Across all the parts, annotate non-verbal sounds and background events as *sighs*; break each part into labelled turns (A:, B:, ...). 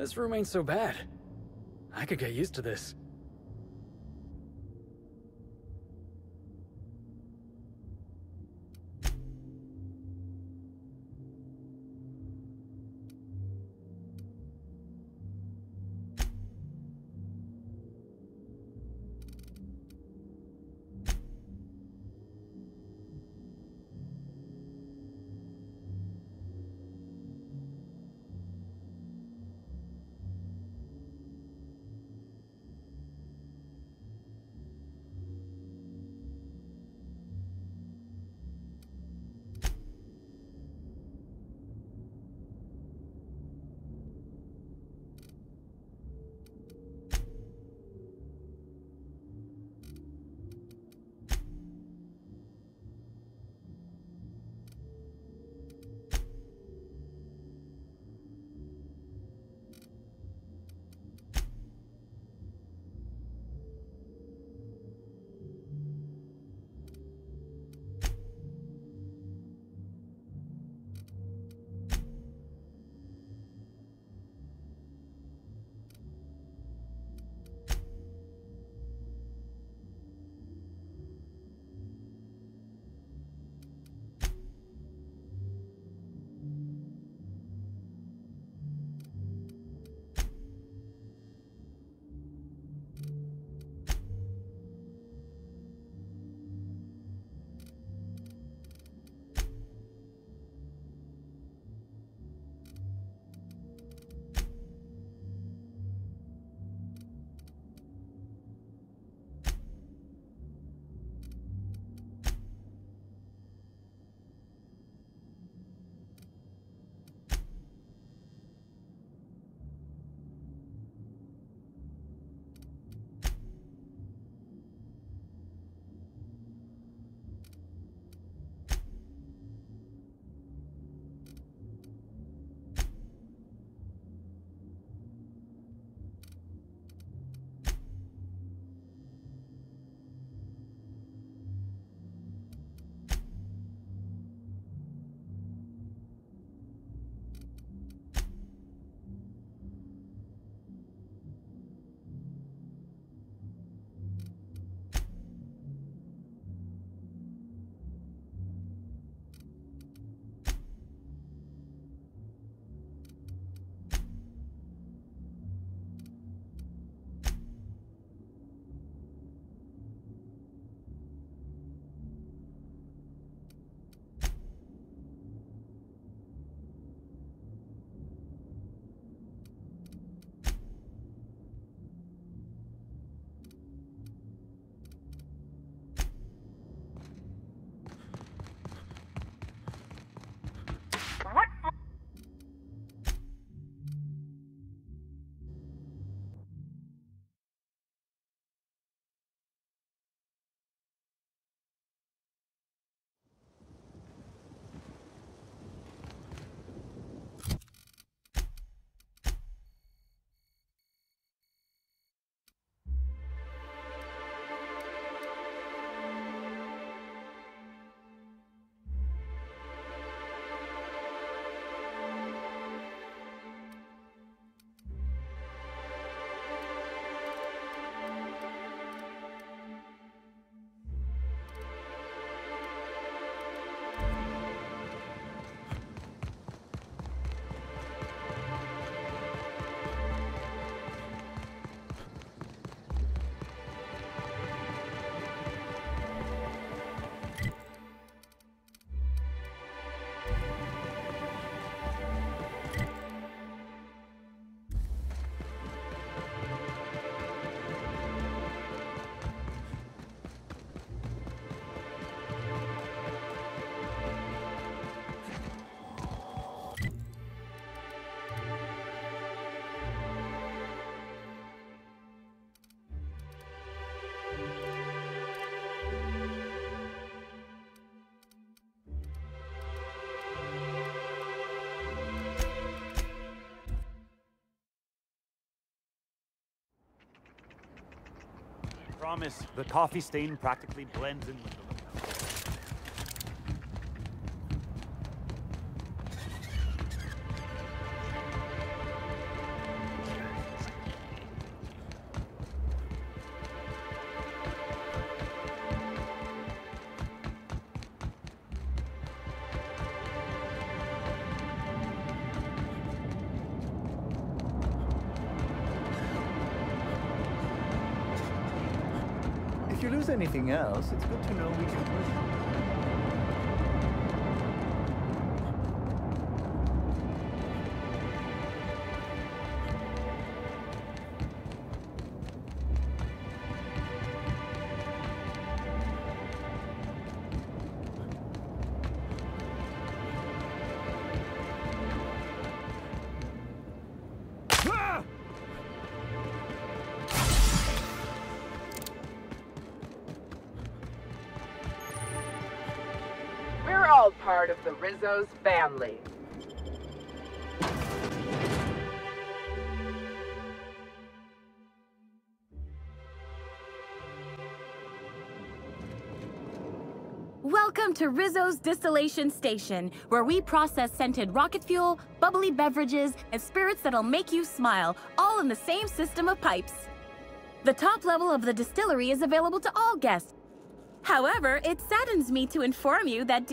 A: This room ain't so bad. I could get used to this.
B: Promise, the coffee stain practically blends in with
C: else, it's good to know we can
D: part of the Rizzo's family.
E: Welcome to Rizzo's Distillation Station, where we process scented rocket fuel, bubbly beverages, and spirits that'll make you smile, all in the same system of pipes. The top level of the distillery is available to all guests. However, it saddens me to inform you that.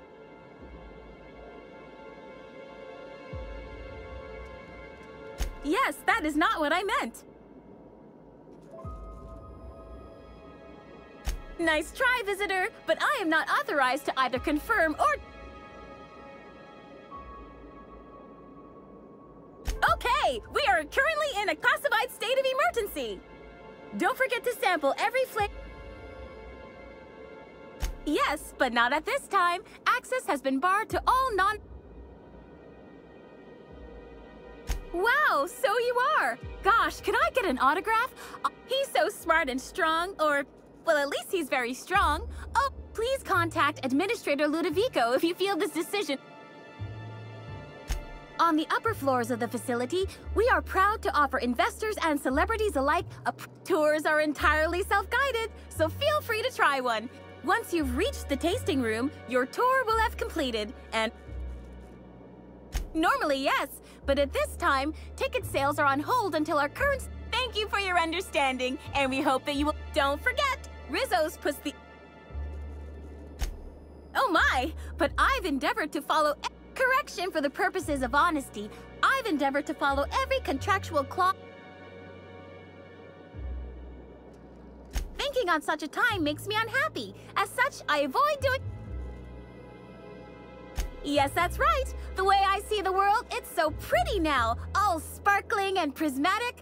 E: Yes, that is not what I meant. Nice try, visitor, but I am not authorized to either confirm or... Okay, we are currently in a classified state of emergency. Don't forget to sample every flavor... Yes, but not at this time. Access has been barred to all non... Wow, so you are! Gosh, can I get an autograph? Uh, He's so smart and strong, or... Well, at least he's very strong. Oh, please contact Administrator Ludovico if you feel this decision... On the upper floors of the facility, we are proud to offer investors and celebrities alike tours are entirely self-guided, so feel free to try one. Once you've reached the tasting room, your tour will have completed, and Normally, yes, but at this time, ticket sales are on hold until our current. Thank you for your understanding, and we hope that you will. Don't forget, Rizzo's puts the. Oh my! But I've endeavored to follow. Correction for the purposes of honesty. I've endeavored to follow every contractual clause. Thinking on such a time makes me unhappy. As such, I avoid doing. Yes, that's right. The way I see the world, it's so pretty now, all sparkling and prismatic.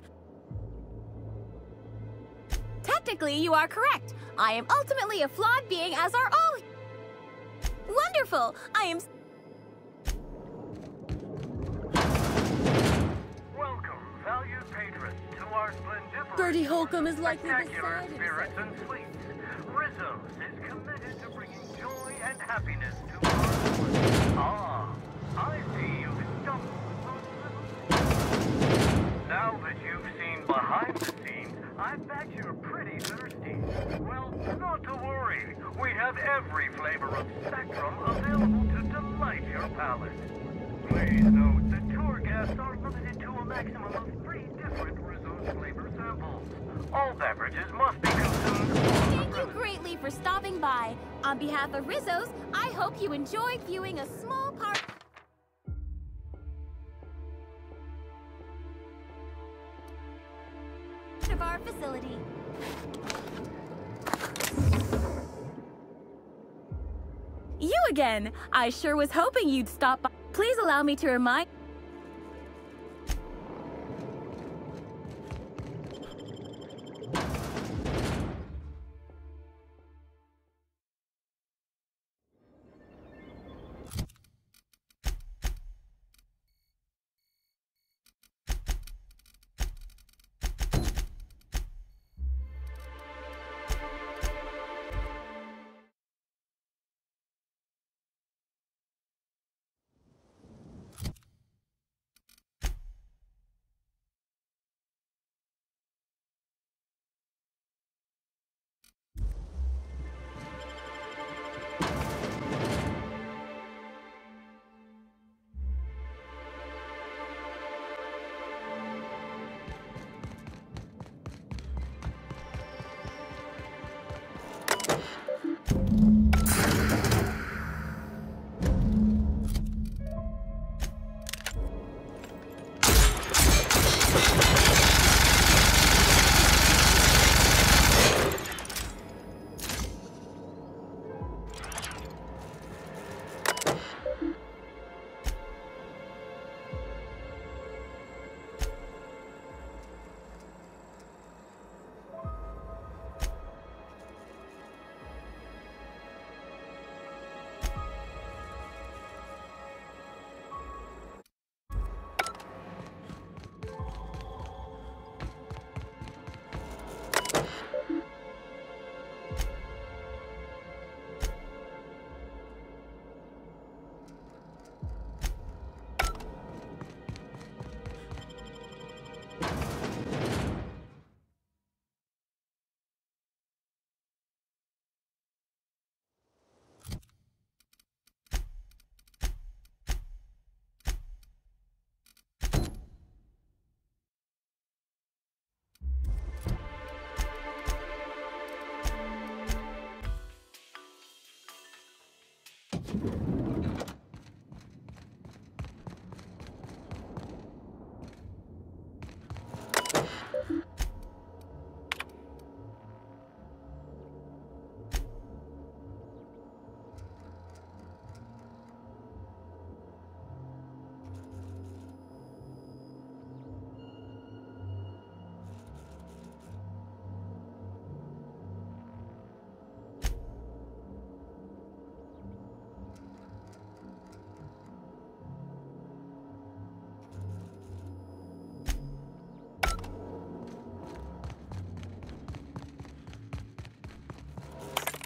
E: Technically, you are correct. I am ultimately a flawed being, as are all. Wonderful! I am.
F: Welcome, valued patrons, to our splendiferous
E: Bertie Holcomb is likely
F: spectacular
E: beside
F: spirits and sweets. Rizzo's is committed to bringing joy and happiness to our listeners. Ah, I see you've stumbled. Now that you've seen behind the scenes, I bet you're pretty thirsty. Well, not to worry. We have every flavor of Spectrum available to delight your palate. Please note that tour guests are limited to a maximum of All beverages must be consumed
E: Thank you greatly for stopping by. On behalf of Rizzo's, I hope you enjoy viewing a small part. of our facility. You again! I sure was hoping you'd stop by. Please allow me to remind.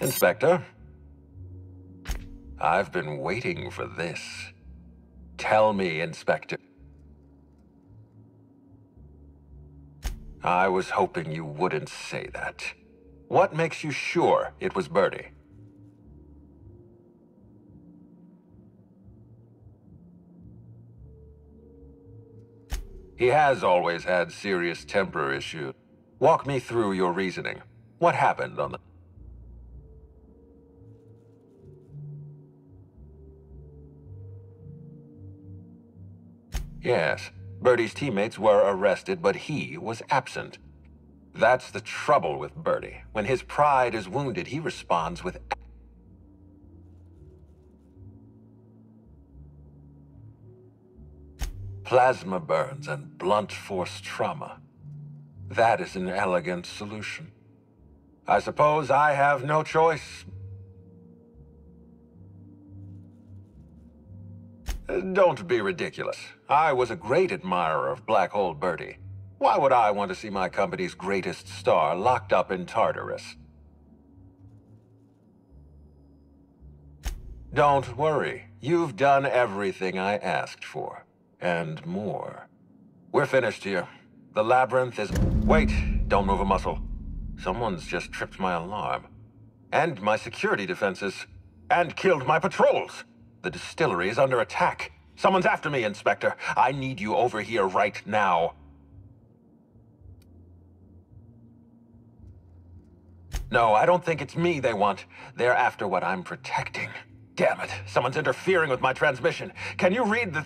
G: Inspector, I've been waiting for this. Tell me, Inspector. I was hoping you wouldn't say that. What makes you sure it was Birdie? He has always had serious temper issues. Walk me through your reasoning. What happened on the... Yes, Birdie's teammates were arrested, but he was absent. That's the trouble with Birdie. When his pride is wounded, he responds with... Plasma burns and blunt force trauma. That is an elegant solution. I suppose I have no choice. Don't be ridiculous. I was a great admirer of Black Hole Birdie. Why would I want to see my company's greatest star locked up in Tartarus? Don't worry. You've done everything I asked for. And more. We're finished here. The labyrinth is... Wait! Don't move a muscle. Someone's just tripped my alarm. And my security defenses. And killed my patrols! The distillery is under attack. Someone's after me, Inspector. I need you over here right now. No, I don't think it's me they want. They're after what I'm protecting. Damn it. Someone's interfering with my transmission. Can you read the...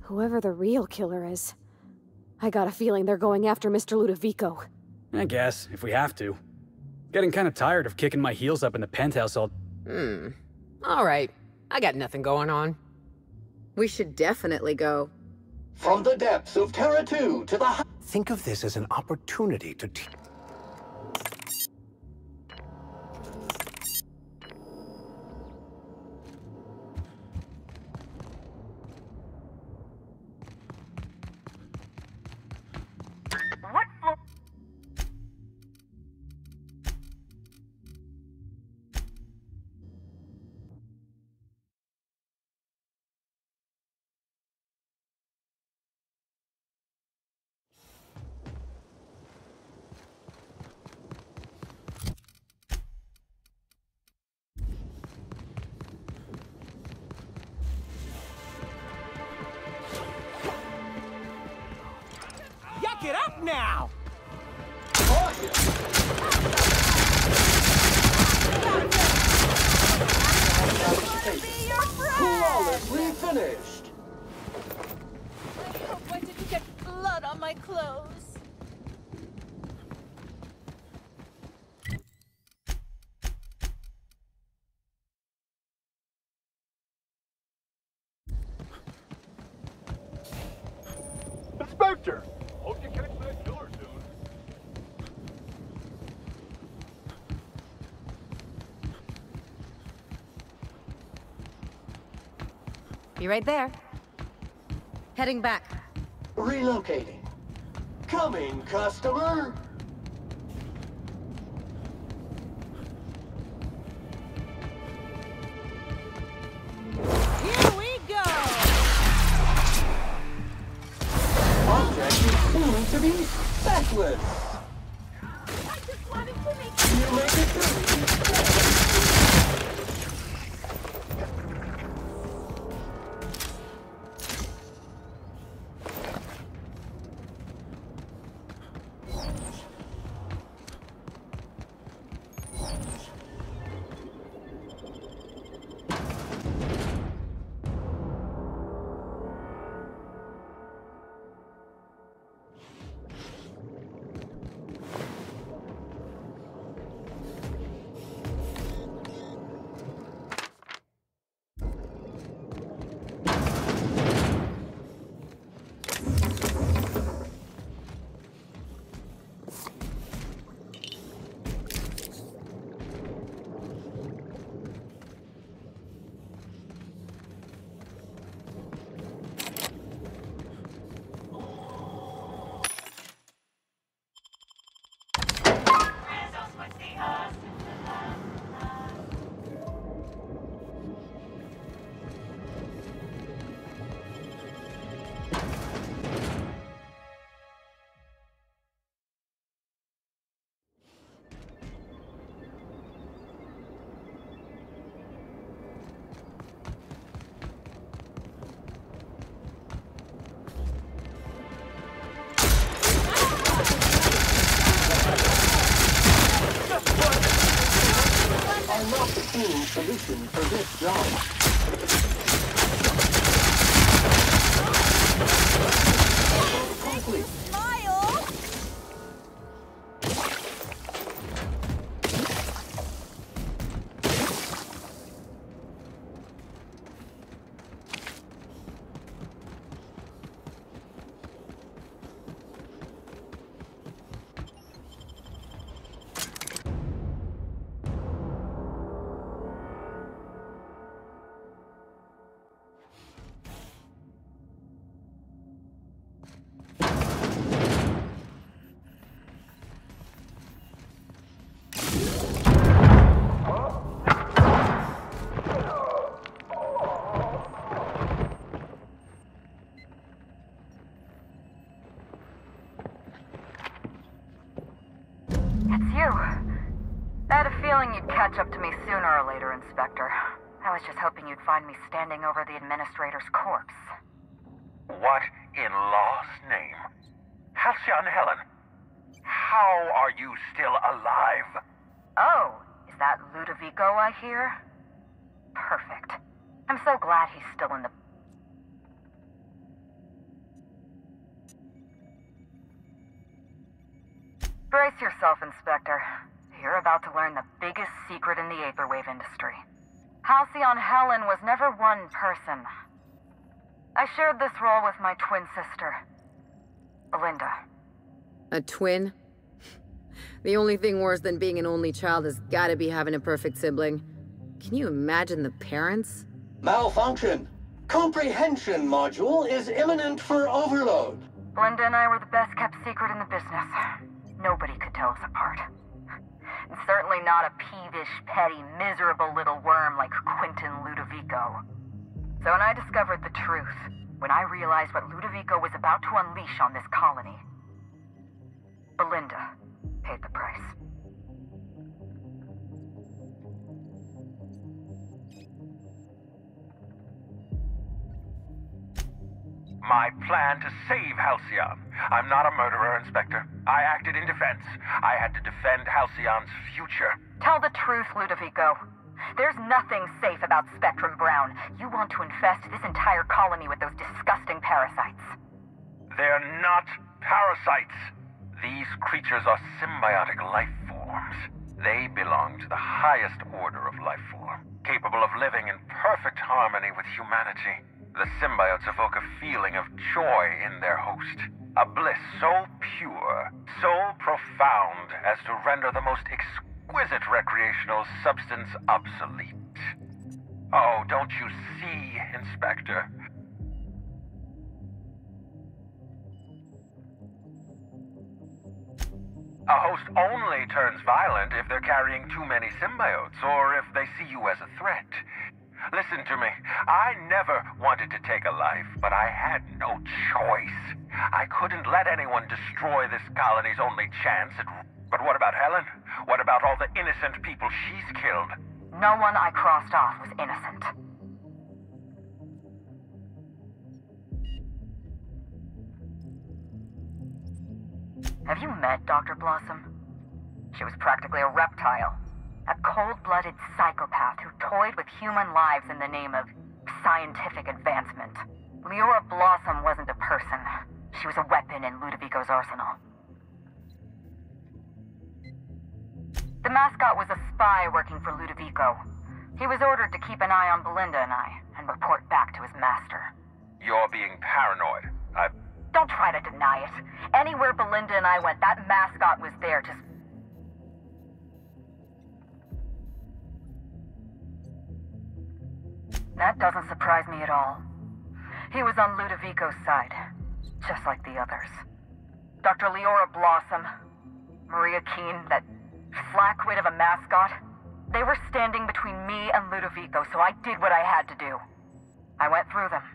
H: Whoever the real killer is. I got a feeling they're going after Mr. Ludovico.
B: I guess, if we have to. Getting kind of tired of kicking my heels up in the penthouse all...
I: Hmm. All right. I got nothing going on.
J: We should definitely go.
K: From the depths of Terra 2 to the...
L: Think of this as an opportunity to
M: Up now!
K: Flawlessly finished.
J: Be right there. Heading back.
K: Relocating. Coming, customer.
M: Here we go!
K: Object is soon to be specialist. Solution for this job.
A: Me standing over the Administrator's corpse.
G: What in law's name? Halcyon Helen, how are you still alive?
A: Oh, is that Ludovico I hear? Perfect. I'm so glad he's still in the... Brace yourself, Inspector. You're about to learn the biggest secret in the Aetherwave industry. Halcyon Helen was never one person. I shared this role with my twin sister, Belinda.
J: A twin? *laughs* The only thing worse than being an only child has gotta be having a perfect sibling. Can you imagine the parents?
K: Malfunction. Comprehension module is imminent for overload.
A: Belinda and I were the best kept secret in the business. Nobody could tell us apart. Certainly not a peevish, petty, miserable little worm like Quentin Ludovico. So when I discovered the truth, when I realized what Ludovico was about to unleash on this colony, Belinda paid the price.
G: My plan to save Halcyon. I'm not a murderer, Inspector. I acted in defense. I had to defend Halcyon's future.
A: Tell the truth, Ludovico. There's nothing safe about Spectrum Brown. You want to infest this entire colony with those disgusting parasites.
G: They're not parasites. These creatures are symbiotic life forms. They belong to the highest order of life form, capable of living in perfect harmony with humanity. The symbiotes evoke a feeling of joy in their host. A bliss so pure, so profound as to render the most exquisite recreational substance obsolete. Oh, don't you see, Inspector? A host only turns violent if they're carrying too many symbiotes, or if they see you as a threat. Listen to me. I never wanted to take a life, but I had no choice. I couldn't let anyone destroy this colony's only chance at... But what about Helen? What about all the innocent people she's killed?
A: No one I crossed off was innocent. Have you met Dr. Blossom? She was practically a reptile. A cold-blooded psychopath who toyed with human lives in the name of scientific advancement. Leora Blossom wasn't a person. She was a weapon in Ludovico's arsenal. The mascot was a spy working for Ludovico. He was ordered to keep an eye on Belinda and I, and report back to his master.
G: You're being paranoid. I...
A: Don't try to deny it. Anywhere Belinda and I went, that mascot was there to... That doesn't surprise me at all. He was on Ludovico's side, just like the others. Dr. Leora Blossom, Maria Keene, that flackwit of a mascot, they were standing between me and Ludovico, so I did what I had to do. I went through them.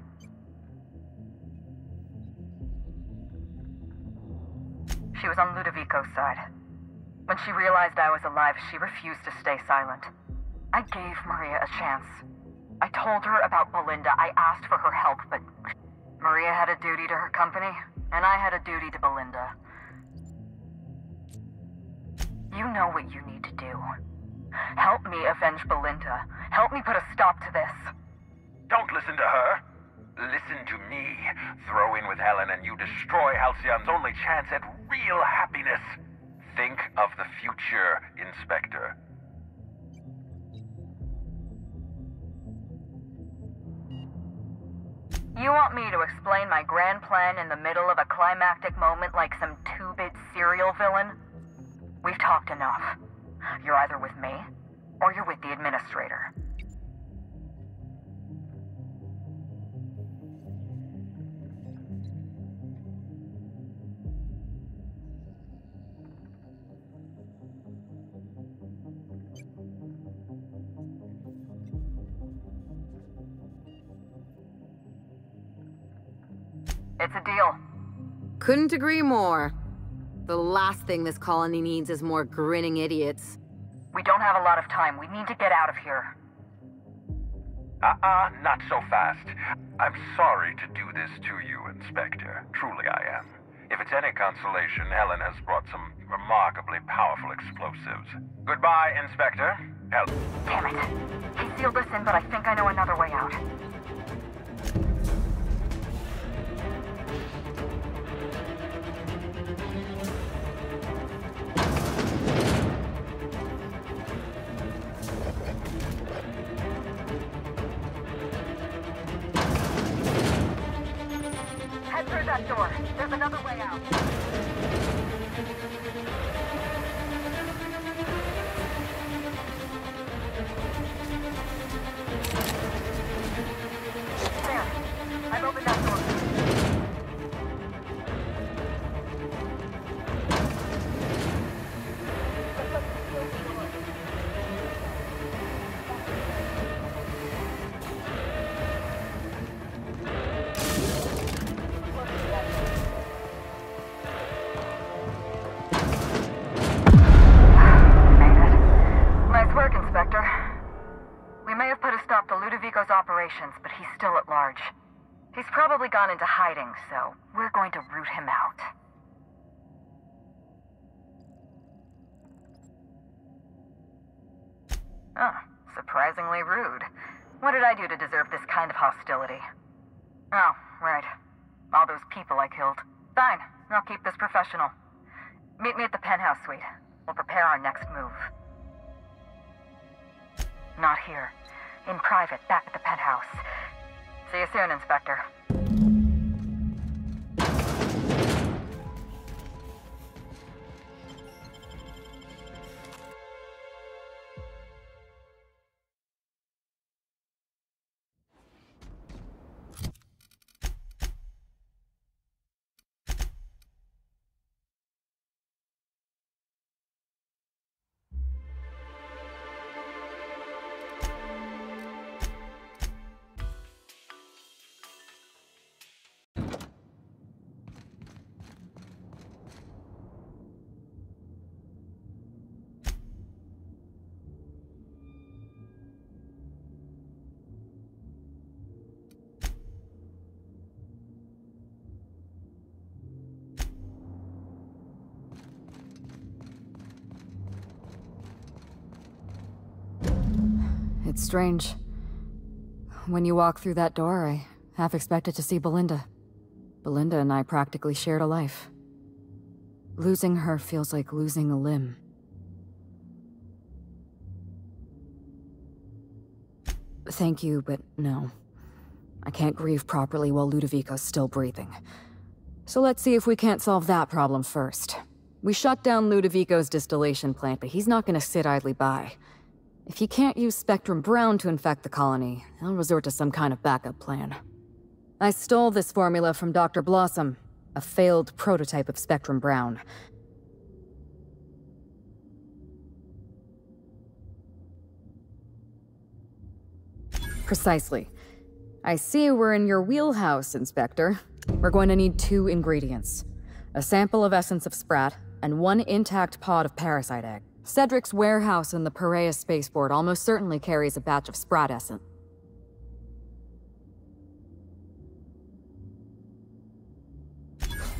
A: She was on Ludovico's side. When she realized I was alive, she refused to stay silent. I gave Maria a chance. I told her about Belinda. I asked for her help, but Maria had a duty to her company, and I had a duty to Belinda. You know what you need to do.
N: Help me avenge Belinda. Help me put a stop to this.
G: Don't listen to her. Listen to me. Throw in with Helen and you destroy Halcyon's only chance at real happiness. Think of the future, Inspector.
N: You want me to explain my grand plan in the middle of a climactic moment like some two-bit serial villain? We've talked enough. You're either with me, or you're with the Administrator. It's a deal.
J: Couldn't agree more. The last thing this colony needs is more grinning idiots.
N: We don't have a lot of time. We need to get out of here.
G: Uh-uh, not so fast. I'm sorry to do this to you, Inspector. Truly I am. If it's any consolation, Helen has brought some remarkably powerful explosives. Goodbye, Inspector. Helen.
N: Damn it. He sealed us in, but I think I know another way out. That door. There's another way out. There. I've opened that operations, but he's still at large. He's probably gone into hiding, so we're going to root him out. Oh, surprisingly rude. What did I do to deserve this kind of hostility? Oh, right. All those people I killed. Fine, I'll keep this professional. Meet me at the penthouse suite. We'll prepare our next move. Not here. In private, back at the penthouse. See you soon, Inspector.
A: Strange. When you walk through that door, I half expected to see Belinda. Belinda and I practically shared a life. Losing her feels like losing a limb. Thank you, but no. I can't grieve properly while Ludovico's still breathing. So let's see if we can't solve that problem first. We shut down Ludovico's distillation plant, but he's not gonna sit idly by. If he can't use Spectrum Brown to infect the colony, he'll resort to some kind of backup plan. I stole this formula from Dr. Blossom, a failed prototype of Spectrum Brown. Precisely. I see we're in your wheelhouse, Inspector. We're going to need two ingredients. A sample of essence of Sprat, and one intact pod of parasite egg. Cedric's warehouse in the Piraeus spaceport almost certainly carries a batch of Sprat essence.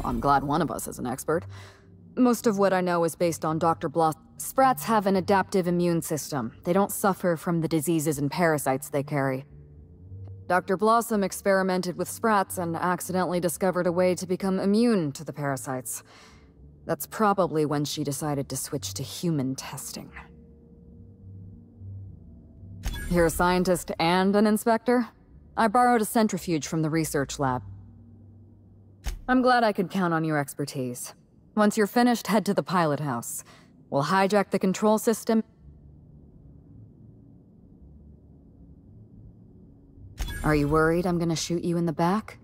A: I'm glad one of us is an expert. Most of what I know is based on Dr. Bloss. Sprats have an adaptive immune system. They don't suffer from the diseases and parasites they carry. Dr. Blossom experimented with Sprats and accidentally discovered a way to become immune to the parasites. That's probably when she decided to switch to human testing. You're a scientist and an inspector? I borrowed a centrifuge from the research lab. I'm glad I could count on your expertise. Once you're finished, head to the pilot house. We'll hijack the control system. Are you worried I'm gonna shoot you in the back?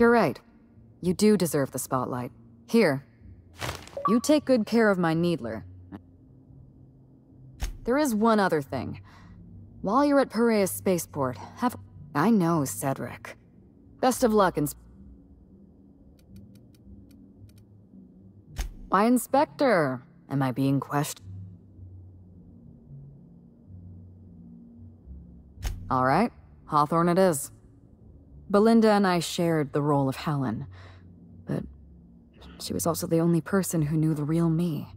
A: You're right. You do deserve the spotlight. Here. You take good care of my Needler. There is one other thing. While you're at Piraeus Spaceport, have... I know, Cedric. Best of luck, Ins- Why, Inspector? Am I being questioned? All right, Hawthorne it is. Belinda and I shared the role of Helen, but she was also the only person who knew the real me.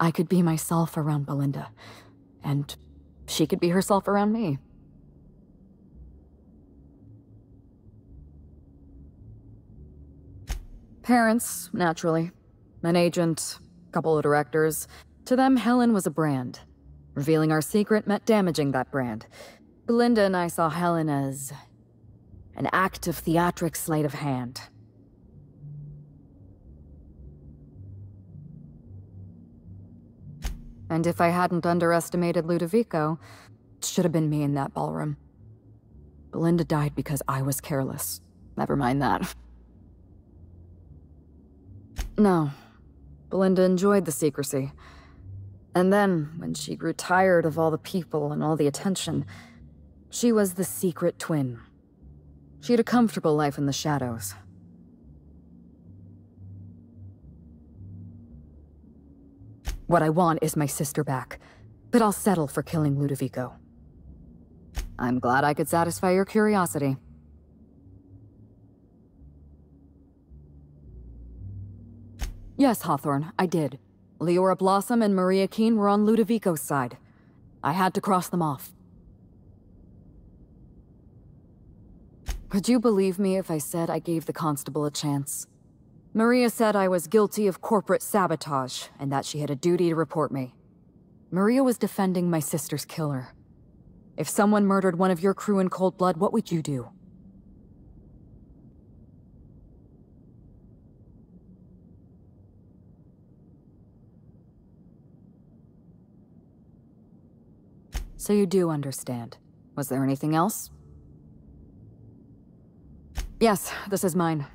A: I could be myself around Belinda, and she could be herself around me. Parents, naturally. An agent, a couple of directors. To them, Helen was a brand. Revealing our secret meant damaging that brand. Belinda and I saw Helen as... an act of theatric sleight of hand. And if I hadn't underestimated Ludovico, it should have been me in that ballroom. Belinda died because I was careless. Never mind that. No. Belinda enjoyed the secrecy. And then, when she grew tired of all the people and all the attention, she was the secret twin. She had a comfortable life in the shadows. What I want is my sister back, but I'll settle for killing Ludovico. I'm glad I could satisfy your curiosity. Yes, Hawthorne, I did. Leora Blossom and Maria Keene were on Ludovico's side. I had to cross them off. Would you believe me if I said I gave the constable a chance? Maria said I was guilty of corporate sabotage, and that she had a duty to report me. Maria was defending my sister's killer. If someone murdered one of your crew in cold blood, what would you do? So you do understand. Was there anything else? Yes, this is mine.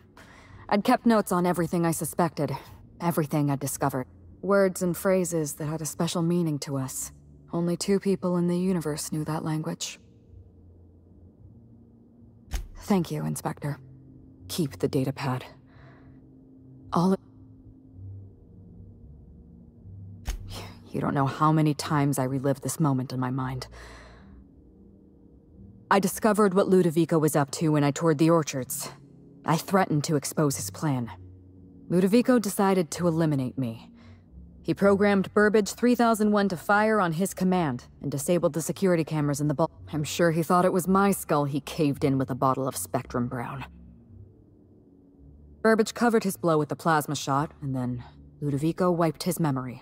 A: I'd kept notes on everything I suspected, everything I'd discovered. Words and phrases that had a special meaning to us. Only two people in the universe knew that language. Thank you, Inspector. Keep the datapad. All You don't know how many times I relived this moment in my mind. I discovered what Ludovico was up to when I toured the orchards. I threatened to expose his plan. Ludovico decided to eliminate me. He programmed Burbage 3001 to fire on his command and disabled the security cameras in the ball. I'm sure he thought it was my skull he caved in with a bottle of Spectrum Brown. Burbage covered his blow with the plasma shot, and then Ludovico wiped his memory.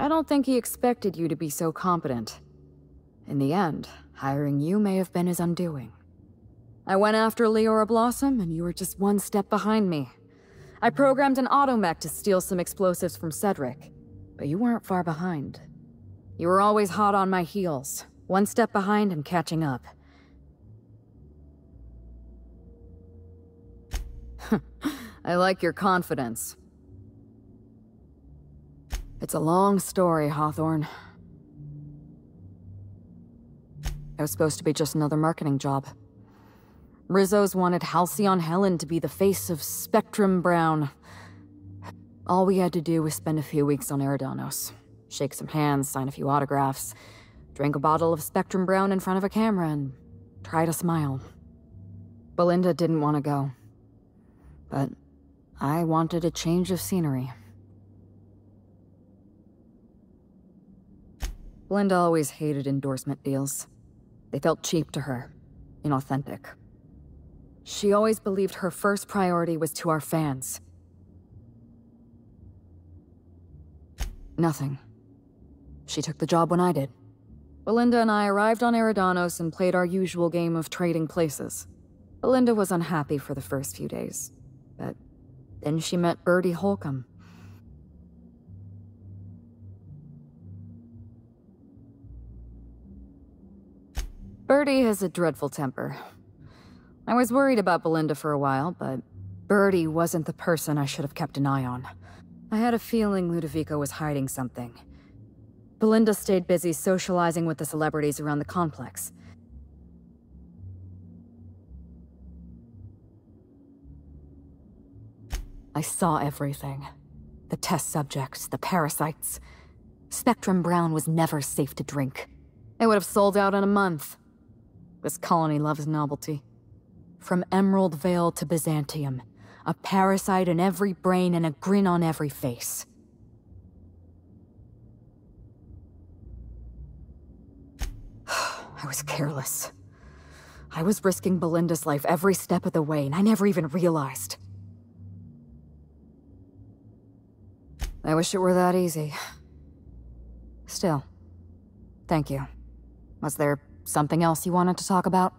A: I don't think he expected you to be so competent. In the end, hiring you may have been his undoing. I went after Leora Blossom, and you were just one step behind me. I programmed an automech to steal some explosives from Cedric, but you weren't far behind. You were always hot on my heels, one step behind and catching up. *laughs* I like your confidence. It's a long story, Hawthorne. It was supposed to be just another marketing job. Rizzo's wanted Halcyon Helen to be the face of Spectrum Brown. All we had to do was spend a few weeks on Eridanos, shake some hands, sign a few autographs, drink a bottle of Spectrum Brown in front of a camera, and try to smile. Belinda didn't want to go. But I wanted a change of scenery. Belinda always hated endorsement deals. They felt cheap to her, inauthentic. She always believed her first priority was to our fans. Nothing. She took the job when I did. Belinda and I arrived on Eridanos and played our usual game of trading places. Belinda was unhappy for the first few days, but then she met Bertie Holcomb. Bertie has a dreadful temper. I was worried about Belinda for a while, but Bertie wasn't the person I should have kept an eye on. I had a feeling Ludovico was hiding something. Belinda stayed busy socializing with the celebrities around the complex. I saw everything. The test subjects, the parasites. Spectrum Brown was never safe to drink. It would have sold out in a month. This colony loves novelty. From Emerald Vale to Byzantium, a parasite in every brain and a grin on every face. *sighs* I was careless. I was risking Belinda's life every step of the way, and I never even realized. I wish it were that easy. Still, thank you. Was there something else you wanted to talk about?